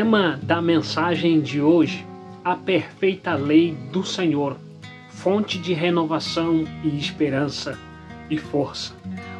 Tema da mensagem de hoje: a perfeita lei do Senhor, fonte de renovação e esperança e força.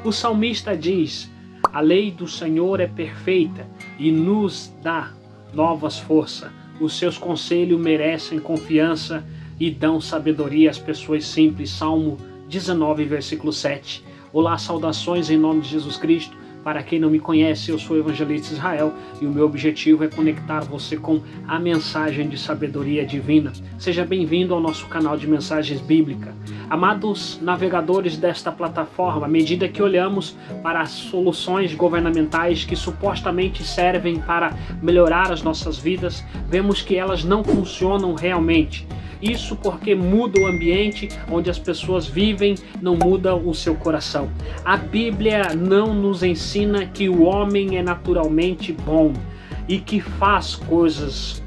O salmista diz: A lei do Senhor é perfeita e nos dá novas forças. Os seus conselhos merecem confiança e dão sabedoria às pessoas simples. Salmo 19, versículo 7. Olá, saudações em nome de Jesus Cristo. Para quem não me conhece, eu sou o Evangelista Israel e o meu objetivo é conectar você com a mensagem de sabedoria divina. Seja bem-vindo ao nosso canal de mensagens bíblicas. Amados navegadores desta plataforma, à medida que olhamos para as soluções governamentais que supostamente servem para melhorar as nossas vidas, vemos que elas não funcionam realmente. Isso porque muda o ambiente onde as pessoas vivem, não muda o seu coração. A Bíblia não nos ensina que o homem é naturalmente bom e que faz coisas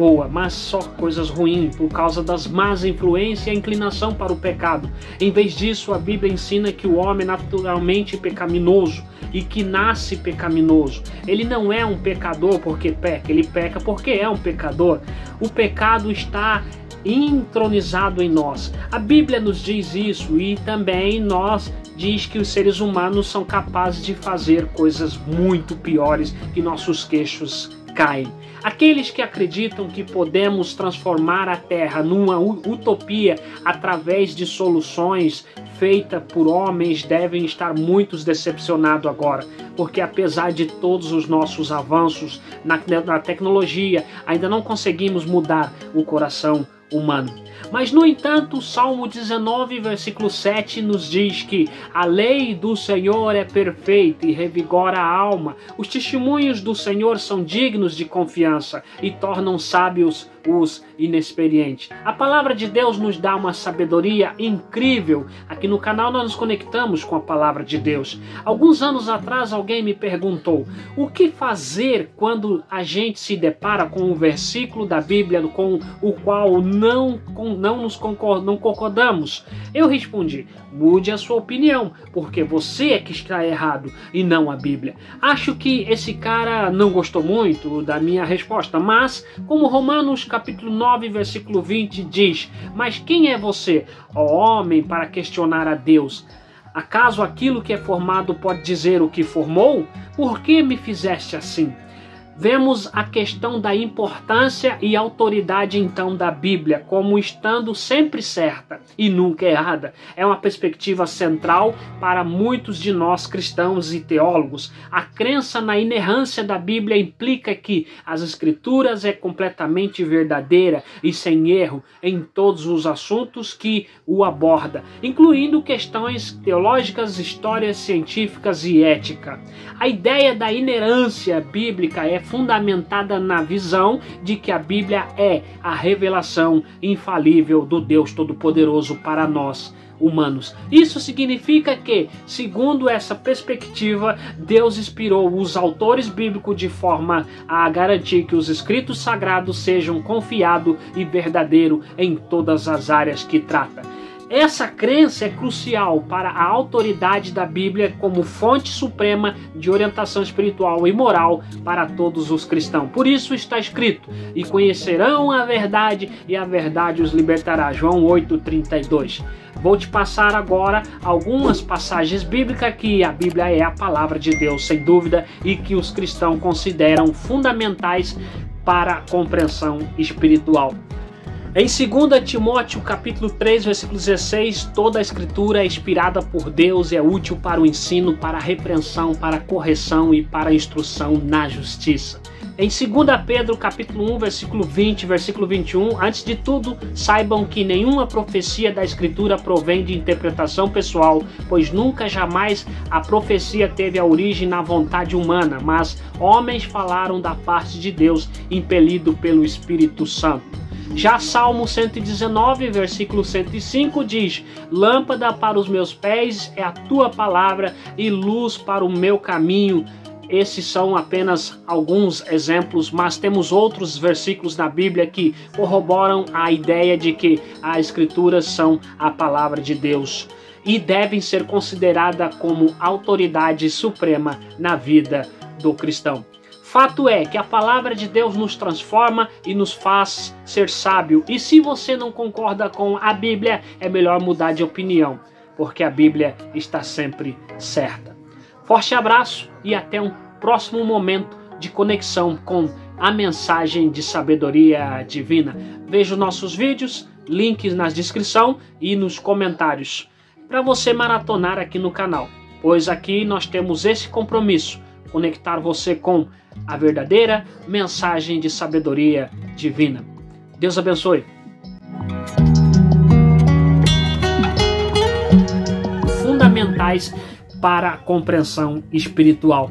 boa, mas só coisas ruins por causa das más influências e a inclinação para o pecado. Em vez disso, a Bíblia ensina que o homem é naturalmente pecaminoso e que nasce pecaminoso. Ele não é um pecador porque peca, ele peca porque é um pecador. O pecado está entronizado em nós. A Bíblia nos diz isso e também nós diz que os seres humanos são capazes de fazer coisas muito piores que nossos queixos caem. Aqueles que acreditam que podemos transformar a Terra numa utopia através de soluções feitas por homens devem estar muito decepcionados agora, porque apesar de todos os nossos avanços na, na tecnologia, ainda não conseguimos mudar o coração humano. Mas, no entanto, o Salmo 19, versículo 7 nos diz que a lei do Senhor é perfeita e revigora a alma. Os testemunhos do Senhor são dignos de confiança e tornam sábios os inexperientes. A palavra de Deus nos dá uma sabedoria incrível. Aqui no canal nós nos conectamos com a palavra de Deus. Alguns anos atrás alguém me perguntou: o que fazer quando a gente se depara com um versículo da Bíblia com o qual não, não nos concord, não concordamos? Eu respondi: mude a sua opinião, porque você é que está errado e não a Bíblia. Acho que esse cara não gostou muito da minha resposta, mas como Romanos capítulo 9, versículo 20 diz: Mas quem é você, ó homem, para questionar a Deus? Acaso aquilo que é formado pode dizer o que formou? Por que me fizeste assim? Vemos a questão da importância e autoridade então da Bíblia como estando sempre certa e nunca errada. É uma perspectiva central para muitos de nós cristãos e teólogos. A crença na inerrância da Bíblia implica que as escrituras é completamente verdadeira e sem erro em todos os assuntos que o aborda, incluindo questões teológicas, histórias científicas e ética. A ideia da inerância bíblica é fundamentada na visão de que a Bíblia é a revelação infalível do Deus Todo-Poderoso para nós humanos. Isso significa que, segundo essa perspectiva, Deus inspirou os autores bíblicos de forma a garantir que os escritos sagrados sejam confiados e verdadeiros em todas as áreas que trata. Essa crença é crucial para a autoridade da Bíblia como fonte suprema de orientação espiritual e moral para todos os cristãos. Por isso está escrito: "E conhecerão a verdade, e a verdade os libertará." João 8:32. Vou te passar agora algumas passagens bíblicas que a Bíblia é a palavra de Deus, sem dúvida, e que os cristãos consideram fundamentais para a compreensão espiritual. Em 2 Timóteo capítulo 3, versículo 16, toda a escritura é inspirada por Deus e é útil para o ensino, para a repreensão, para a correção e para a instrução na justiça. Em 2 Pedro capítulo 1, versículo 20, versículo 21, antes de tudo, saibam que nenhuma profecia da escritura provém de interpretação pessoal, pois nunca jamais a profecia teve a origem na vontade humana, mas homens falaram da parte de Deus, impelido pelo Espírito Santo. Já Salmo 119, versículo 105 diz: Lâmpada para os meus pés é a tua palavra e luz para o meu caminho. Esses são apenas alguns exemplos, mas temos outros versículos na Bíblia que corroboram a ideia de que as Escrituras são a palavra de Deus e devem ser consideradas como autoridade suprema na vida do cristão. Fato é que a palavra de Deus nos transforma e nos faz ser sábio. E se você não concorda com a Bíblia, é melhor mudar de opinião, porque a Bíblia está sempre certa. Forte abraço e até um próximo momento de conexão com a mensagem de sabedoria divina. Veja nossos vídeos, links na descrição e nos comentários para você maratonar aqui no canal, pois aqui nós temos esse compromisso conectar você com a verdadeira mensagem de sabedoria divina. Deus abençoe. Fundamentais para a compreensão espiritual.